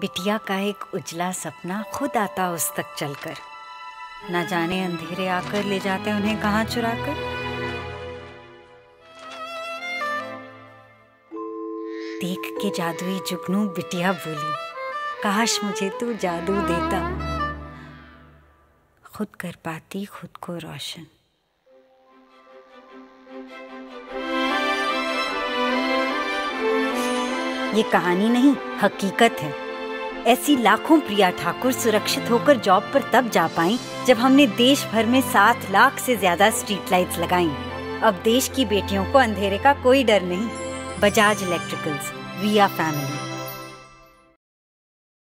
बिटिया का एक उजला सपना खुद आता उस तक चलकर। न जाने अंधेरे आकर ले जाते उन्हें कहाँ चुराकर। देख के जादुई जुगनू बिटिया बोली, काश मुझे तू जादू देता। खुद कर पाती खुद को रोशन। ये कहानी नहीं, हकीकत है। ऐसी लाखों प्रिया ठाकुर सुरक्षित होकर जॉब पर तब जा पाई, जब हमने देश भर में सात लाख से ज़्यादा स्ट्रीट लाइट्स लगाई। अब देश की बेटियों को अंधेरे का कोई डर नहीं। Bajaj electricals, we are family.